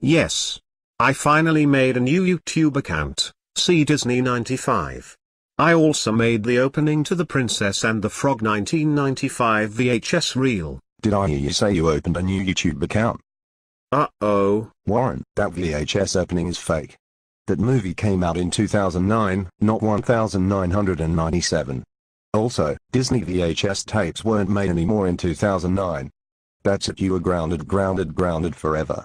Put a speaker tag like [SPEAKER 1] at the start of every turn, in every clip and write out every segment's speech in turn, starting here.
[SPEAKER 1] Yes. I finally made a new YouTube account, Sea Disney 95. I also made the opening to The Princess and the Frog 1995 VHS reel.
[SPEAKER 2] Did I hear you say you opened a new YouTube account?
[SPEAKER 1] Uh-oh.
[SPEAKER 2] Warren, that VHS opening is fake. That movie came out in 2009, not 1997. Also, Disney VHS tapes weren't made anymore in 2009. That's it you were grounded grounded grounded forever.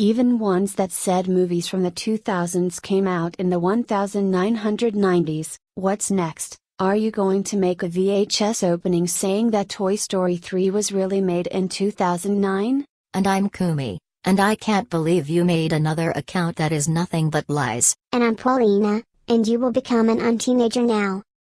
[SPEAKER 3] even ones that said movies from the 2000s came out in the 1990s. What's next? Are you going to make a VHS opening saying that Toy Story 3 was really made in 2009?
[SPEAKER 4] And I'm Kumi, and I can't believe you made another account that is nothing but lies.
[SPEAKER 5] And I'm Paulina, and you will become an unteenager now.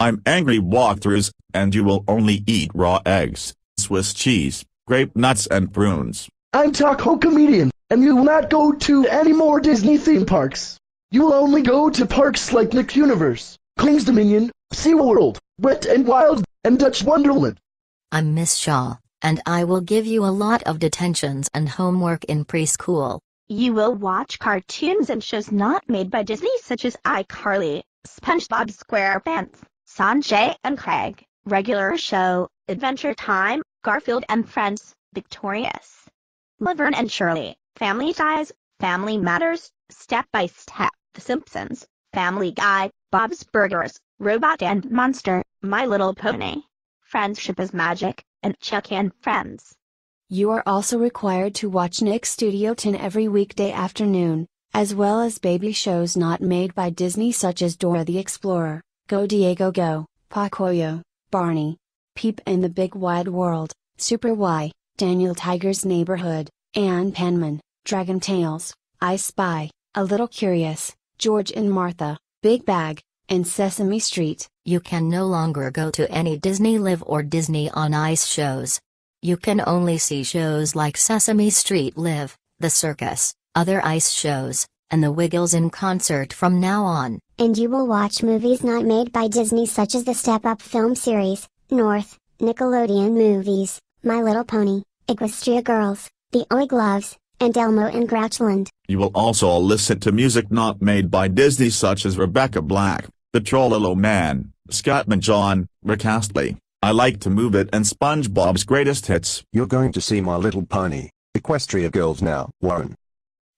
[SPEAKER 5] I'm
[SPEAKER 6] angry walkthroughs, and you will only eat raw eggs, Swiss cheese, grape nuts and prunes.
[SPEAKER 7] I'm Taco Comedian, and you will not go to any more Disney theme parks. You will only go to parks like Nick Universe, King's Dominion, SeaWorld, Wet and Wild, and Dutch Wonderland.
[SPEAKER 4] I'm Miss Shaw, and I will give you a lot of detentions and homework in preschool.
[SPEAKER 8] You will watch cartoons and shows not made by Disney such as iCarly, SpongeBob SquarePants, Sanjay and Craig, Regular Show, Adventure Time, Garfield and Friends, Victorious. Laverne and Shirley, Family Ties, Family Matters, Step by Step, The Simpsons, Family Guy, Bob's Burgers, Robot and Monster, My Little Pony. Friendship is Magic, and Chuck and Friends.
[SPEAKER 3] You are also required to watch Nick Studio 10 every weekday afternoon, as well as baby shows not made by Disney such as Dora the Explorer. Go Diego Go, Pocoyo, Barney, Peep in the Big Wide World, Super Why, Daniel Tiger's Neighborhood, Ann Penman, Dragon Tales, I Spy, A Little Curious, George and Martha, Big Bag, and Sesame Street.
[SPEAKER 4] You can no longer go to any Disney Live or Disney on Ice shows. You can only see shows like Sesame Street Live, The Circus, other ice shows, and the Wiggles in concert from now on.
[SPEAKER 5] And you will watch movies not made by Disney such as the Step Up film series, North, Nickelodeon movies, My Little Pony, Equestria Girls, The Oogieloves, and Elmo and Grouchland.
[SPEAKER 6] You will also listen to music not made by Disney such as Rebecca Black, The Trololo Man, Scatman John, Rick Astley, I Like to Move It and SpongeBob's Greatest Hits.
[SPEAKER 2] You're going to see My Little Pony, Equestria Girls now, Warren.